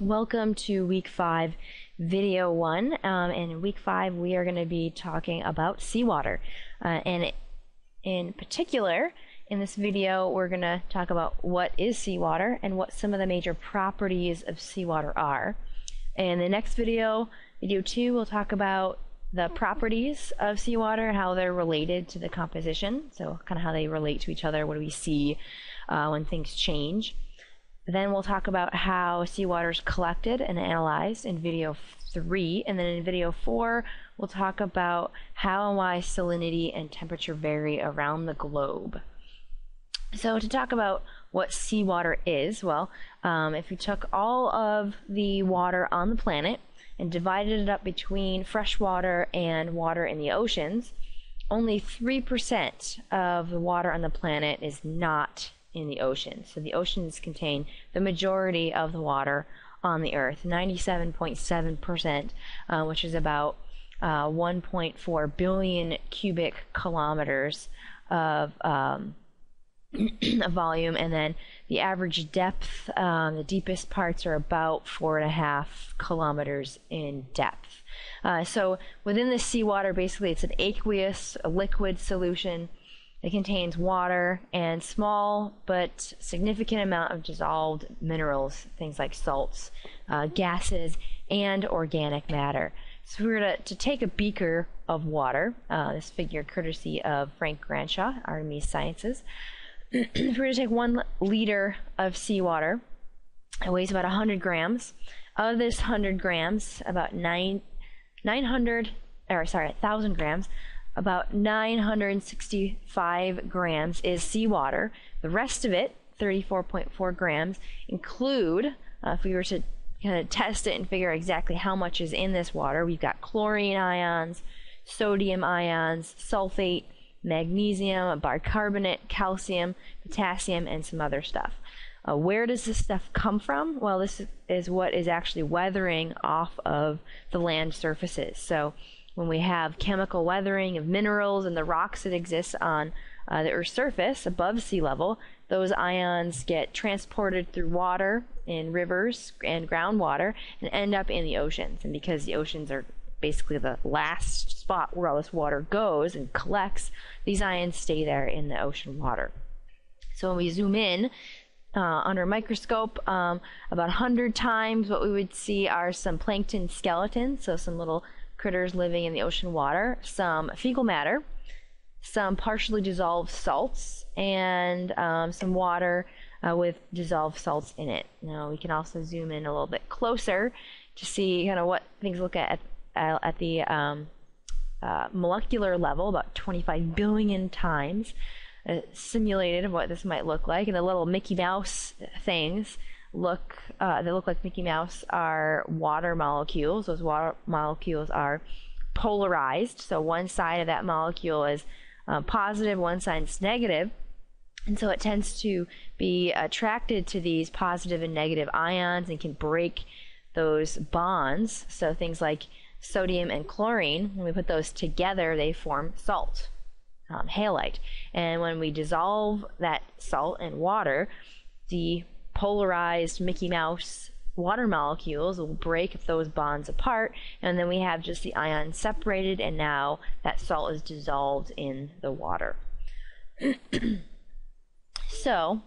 Welcome to week five, video one. Um, and in week five, we are going to be talking about seawater. Uh, and in particular, in this video, we're going to talk about what is seawater and what some of the major properties of seawater are. In the next video, video two, we'll talk about the properties of seawater, how they're related to the composition, so kind of how they relate to each other, what do we see uh, when things change. Then we'll talk about how seawater is collected and analyzed in video three. And then in video four, we'll talk about how and why salinity and temperature vary around the globe. So to talk about what seawater is, well, um, if we took all of the water on the planet and divided it up between fresh water and water in the oceans, only 3% of the water on the planet is not in the ocean. So the oceans contain the majority of the water on the Earth, 97.7%, uh, which is about uh, 1.4 billion cubic kilometers of, um, volume, and then the average depth, um, the deepest parts are about four and a half kilometers in depth. Uh, so within the seawater, basically, it's an aqueous, liquid solution it contains water and small but significant amount of dissolved minerals, things like salts, uh, gases, and organic matter. So we were to, to take a beaker of water, uh, this figure courtesy of Frank Granshaw, Artemis Sciences, if we were to take one liter of seawater, it weighs about 100 grams. Of this 100 grams, about nine, 900, or sorry, 1,000 grams, about 965 grams is seawater. The rest of it, 34.4 grams, include, uh, if we were to kind of test it and figure exactly how much is in this water, we've got chlorine ions, sodium ions, sulfate, magnesium, bicarbonate, calcium, potassium, and some other stuff. Uh, where does this stuff come from? Well, this is what is actually weathering off of the land surfaces. So when we have chemical weathering of minerals and the rocks that exist on uh, the Earth's surface above sea level, those ions get transported through water in rivers and groundwater and end up in the oceans. And because the oceans are basically the last spot where all this water goes and collects, these ions stay there in the ocean water. So when we zoom in, uh, under a microscope, um, about 100 times what we would see are some plankton skeletons, so some little critters living in the ocean water, some fecal matter, some partially dissolved salts, and um, some water uh, with dissolved salts in it. Now we can also zoom in a little bit closer to see kind of what things look at at, at the um, uh, molecular level, about 25 billion times. Uh, simulated of what this might look like, and the little Mickey Mouse things look uh, they look like Mickey Mouse are water molecules. Those water molecules are polarized. So one side of that molecule is uh, positive, one side is. And so it tends to be attracted to these positive and negative ions and can break those bonds. So things like sodium and chlorine, when we put those together, they form salt, um, halite. And when we dissolve that salt in water, the polarized Mickey Mouse water molecules will break those bonds apart, and then we have just the ions separated, and now that salt is dissolved in the water. so,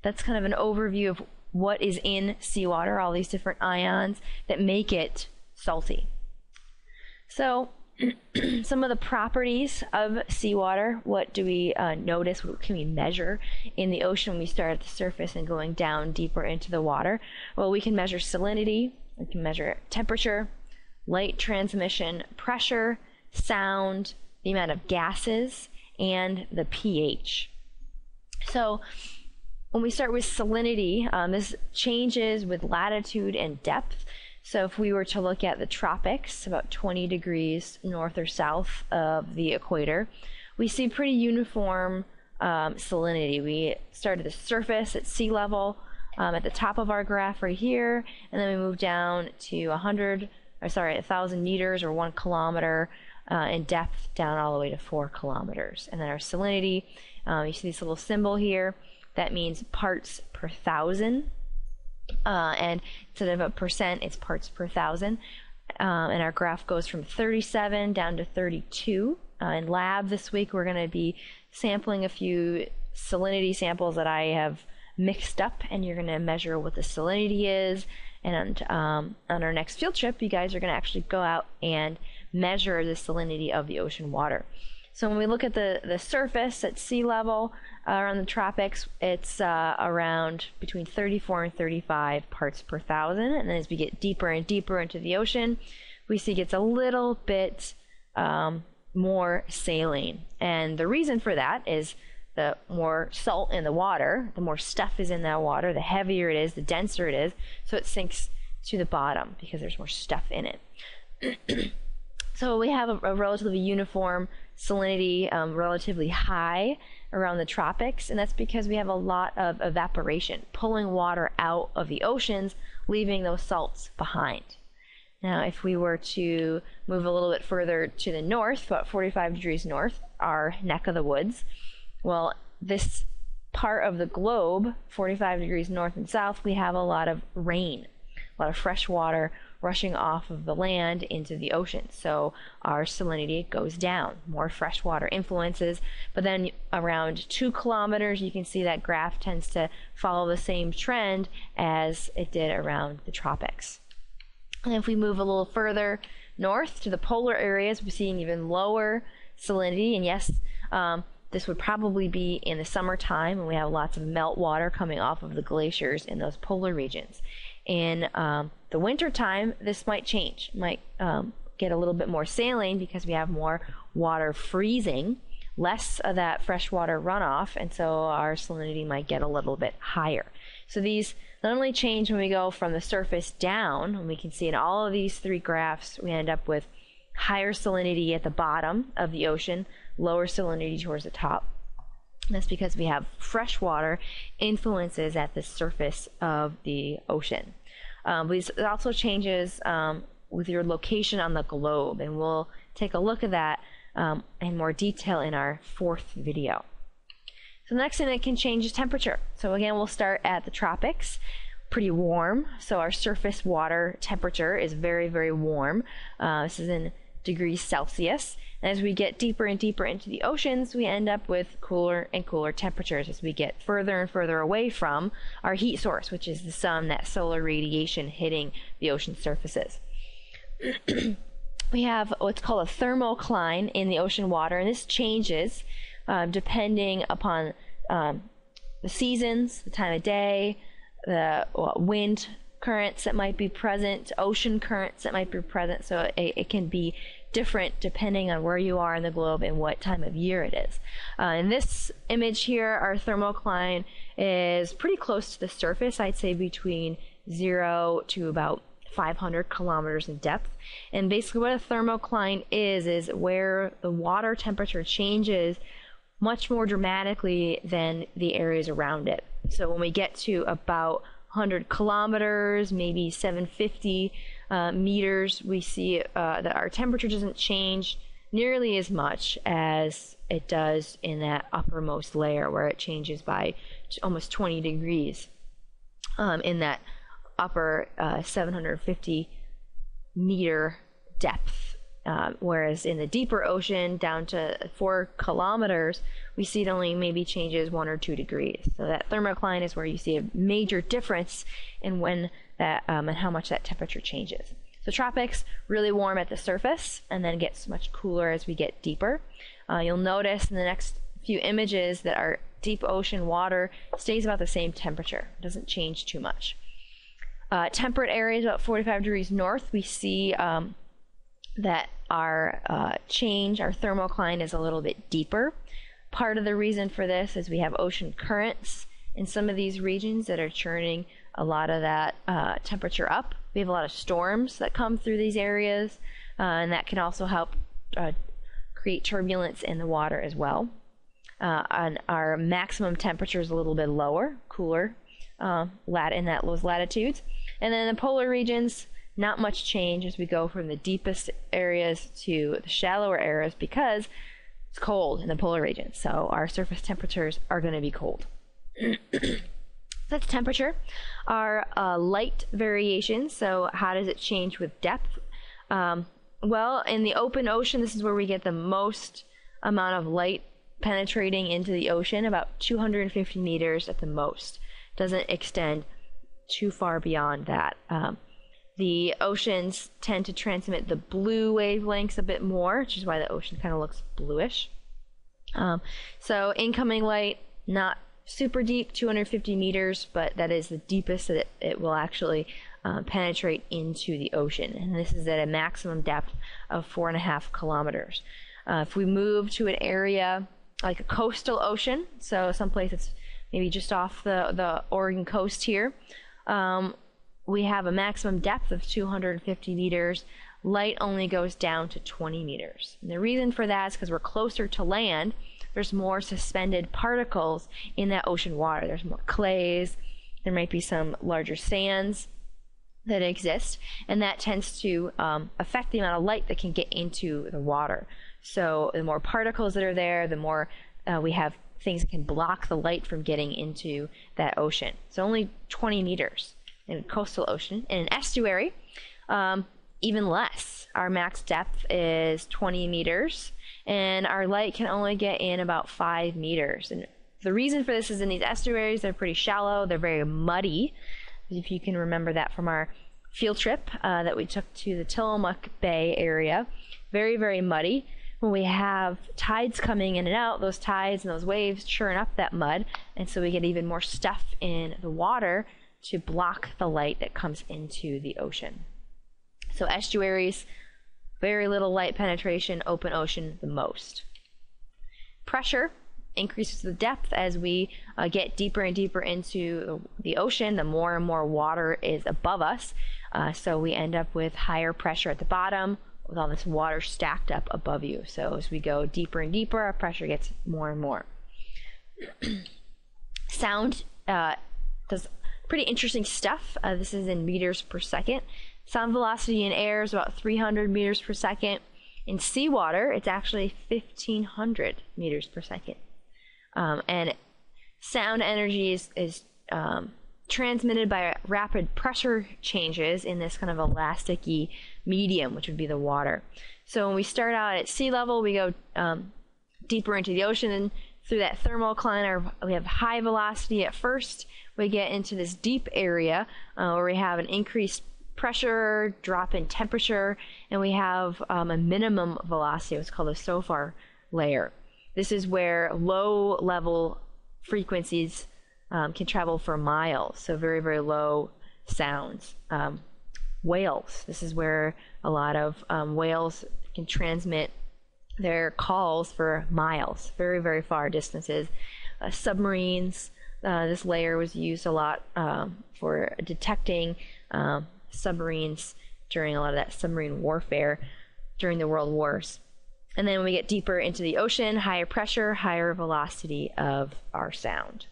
that's kind of an overview of what is in seawater, all these different ions that make it salty. So, some of the properties of seawater. What do we uh, notice? What can we measure in the ocean when we start at the surface and going down deeper into the water? Well, we can measure salinity, we can measure temperature, light transmission, pressure, sound, the amount of gases, and the pH. So, when we start with salinity, um, this changes with latitude and depth. So if we were to look at the tropics, about 20 degrees north or south of the equator, we see pretty uniform um, salinity. We start at the surface at sea level um, at the top of our graph right here, and then we move down to 100, or sorry, 1,000 meters or one kilometer uh, in depth down all the way to four kilometers. And then our salinity, um, you see this little symbol here, that means parts per thousand Uh, and instead of a percent, it's parts per thousand. Um, and our graph goes from 37 down to 32. Uh, in lab this week, we're going to be sampling a few salinity samples that I have mixed up, and you're going to measure what the salinity is. And um, on our next field trip, you guys are going to actually go out and measure the salinity of the ocean water. So when we look at the, the surface at sea level around the tropics, it's uh, around between 34 and 35 parts per thousand. And as we get deeper and deeper into the ocean, we see it gets a little bit um, more saline. And the reason for that is the more salt in the water, the more stuff is in that water, the heavier it is, the denser it is, so it sinks to the bottom because there's more stuff in it. so we have a, a relatively uniform salinity um, relatively high around the tropics, and that's because we have a lot of evaporation, pulling water out of the oceans, leaving those salts behind. Now, if we were to move a little bit further to the north, about 45 degrees north, our neck of the woods, well, this part of the globe, 45 degrees north and south, we have a lot of rain, a lot of fresh water rushing off of the land into the ocean. So our salinity goes down, more freshwater influences. But then around two kilometers, you can see that graph tends to follow the same trend as it did around the tropics. And if we move a little further north to the polar areas, we're seeing even lower salinity. And yes, um, this would probably be in the summertime when we have lots of meltwater coming off of the glaciers in those polar regions. In um, the winter time, this might change, might um, get a little bit more saline because we have more water freezing, less of that freshwater runoff, and so our salinity might get a little bit higher. So these not only change when we go from the surface down, and we can see in all of these three graphs, we end up with higher salinity at the bottom of the ocean, lower salinity towards the top. That's because we have fresh water influences at the surface of the ocean. Um, but it also changes um, with your location on the globe, and we'll take a look at that um, in more detail in our fourth video. So the next thing that can change is temperature. So again, we'll start at the tropics, pretty warm. So our surface water temperature is very, very warm. Uh, this is in degrees Celsius. And as we get deeper and deeper into the oceans, we end up with cooler and cooler temperatures as we get further and further away from our heat source, which is the sun, that solar radiation hitting the ocean surfaces. we have what's called a thermocline in the ocean water, and this changes um, depending upon um, the seasons, the time of day, the wind currents that might be present, ocean currents that might be present. So it, it, can be different depending on where you are in the globe and what time of year it is. Uh, in this image here, our thermocline is pretty close to the surface. I'd say between zero to about 500 kilometers in depth. And basically, what a thermocline is, is where the water temperature changes much more dramatically than the areas around it. So when we get to about 100 kilometers, maybe 750 uh, meters, we see uh, that our temperature doesn't change nearly as much as it does in that uppermost layer where it changes by almost 20 degrees um, in that upper uh, 750 meter depth um, whereas in the deeper ocean, down to four kilometers, we see it only maybe changes one or two degrees. So that thermocline is where you see a major difference in when that um, and how much that temperature changes. So tropics really warm at the surface and then gets much cooler as we get deeper. Uh, you'll notice in the next few images that our deep ocean water stays about the same temperature. It doesn't change too much. Uh, temperate areas about 45 degrees north, we see um, that our uh, change, our thermocline is a little bit deeper. Part of the reason for this is we have ocean currents in some of these regions that are churning a lot of that uh, temperature up. We have a lot of storms that come through these areas, uh, and that can also help uh, create turbulence in the water as well. Uh, and our maximum temperature is a little bit lower, cooler, uh, lat in that those latitudes. And then the polar regions, not much change as we go from the deepest areas to the shallower areas because it's cold in the polar regions. So our surface temperatures are going to be cold. That's temperature. Our uh, light variation, so how does it change with depth? Um, well, in the open ocean, this is where we get the most amount of light penetrating into the ocean, about 250 meters at the most. Doesn't extend too far beyond that. Um, the oceans tend to transmit the blue wavelengths a bit more, which is why the ocean kind of looks bluish. Um, so incoming light, not super deep, 250 meters, but that is the deepest that it, it will actually uh, penetrate into the ocean. And this is at a maximum depth of four and a half kilometers. Uh, if we move to an area like a coastal ocean, so someplace that's maybe just off the, the Oregon coast here, um, we have a maximum depth of 250 meters. Light only goes down to 20 meters. And the reason for that is because we're closer to land there's more suspended particles in that ocean water. There's more clays, there might be some larger sands that exist, and that tends to um, affect the amount of light that can get into the water. So the more particles that are there, the more uh, we have things that can block the light from getting into that ocean. So only 20 meters in a coastal ocean. In an estuary, um, even less. Our max depth is 20 meters and our light can only get in about five meters. And the reason for this is in these estuaries, they're pretty shallow, they're very muddy. If you can remember that from our field trip uh, that we took to the Tillamook Bay area, very, very muddy. When we have tides coming in and out, those tides and those waves churn up that mud, and so we get even more stuff in the water to block the light that comes into the ocean. So estuaries, very little light penetration, open ocean the most. Pressure increases the depth as we uh, get deeper and deeper into the ocean, the more and more water is above us. Uh, so we end up with higher pressure at the bottom with all this water stacked up above you. So as we go deeper and deeper, our pressure gets more and more. Sound uh, does pretty interesting stuff. Uh, this is in meters per second. Sound velocity in air is about 300 meters per second. In seawater, it's actually 1500 meters per second. Um, and sound energy is, is um, transmitted by rapid pressure changes in this kind of elasticy medium, which would be the water. So when we start out at sea level, we go um, deeper into the ocean and through that thermal thermocline, we have high velocity at first. We get into this deep area uh, where we have an increased pressure, drop in temperature, and we have um, a minimum velocity, what's called a SOFAR layer. This is where low level frequencies um, can travel for miles, so very, very low sounds. Um, whales, this is where a lot of um, whales can transmit their calls for miles, very, very far distances. Uh, submarines, uh, this layer was used a lot um, for detecting um, submarines during a lot of that submarine warfare during the world wars. And then we get deeper into the ocean, higher pressure, higher velocity of our sound.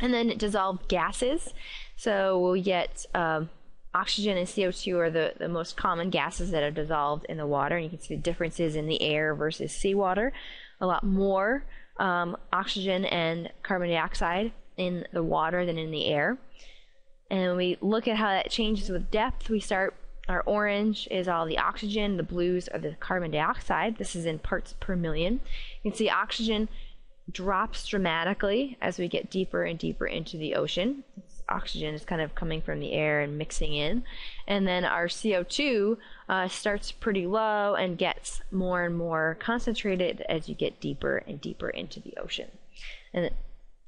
And then dissolved gases. So we'll get um, oxygen and CO2 are the, the most common gases that are dissolved in the water. And you can see the differences in the air versus seawater. A lot more um, oxygen and carbon dioxide in the water than in the air and we look at how that changes with depth, we start our orange is all the oxygen, the blues are the carbon dioxide. This is in parts per million. You can see oxygen drops dramatically as we get deeper and deeper into the ocean. Oxygen is kind of coming from the air and mixing in. And then our CO2 uh, starts pretty low and gets more and more concentrated as you get deeper and deeper into the ocean. And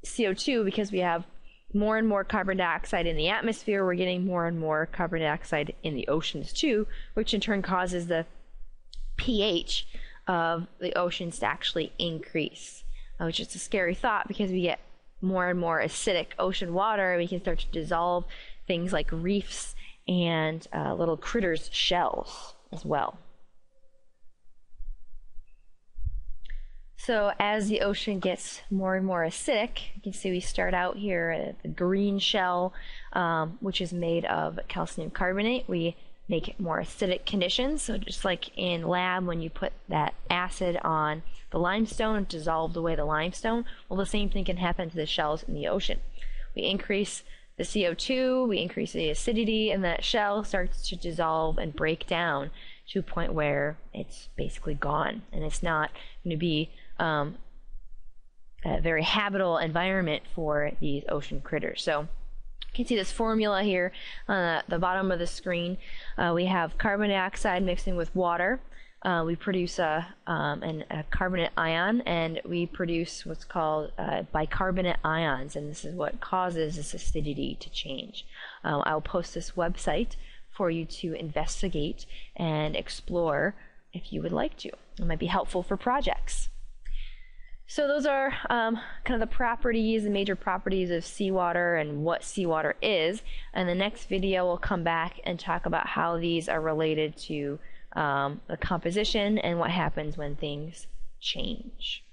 CO2, because we have more and more carbon dioxide in the atmosphere, we're getting more and more carbon dioxide in the oceans too, which in turn causes the pH of the oceans to actually increase, uh, which is a scary thought because we get more and more acidic ocean water we can start to dissolve things like reefs and uh, little critters' shells as well. So as the ocean gets more and more acidic, you can see we start out here at the green shell, um, which is made of calcium carbonate. We make it more acidic conditions. So just like in lab, when you put that acid on the limestone, it dissolved away the limestone. Well, the same thing can happen to the shells in the ocean. We increase the CO2, we increase the acidity, and that shell starts to dissolve and break down to a point where it's basically gone and it's not going to be um, a very habitable environment for these ocean critters. So can see this formula here on the bottom of the screen. Uh, we have carbon dioxide mixing with water. Uh, we produce a, um, an, a carbonate ion and we produce what's called uh, bicarbonate ions, and this is what causes this acidity to change. Um, I'll post this website for you to investigate and explore if you would like to. It might be helpful for projects. So those are um, kind of the properties, the major properties of seawater and what seawater is. And the next video we'll come back and talk about how these are related to um, the composition and what happens when things change.